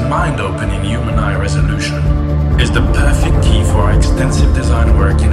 mind-opening human eye resolution is the perfect key for our extensive design work in